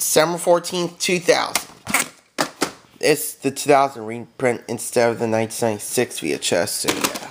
December 14th, 2000. It's the 2000 reprint instead of the 1996 VHS, so yeah.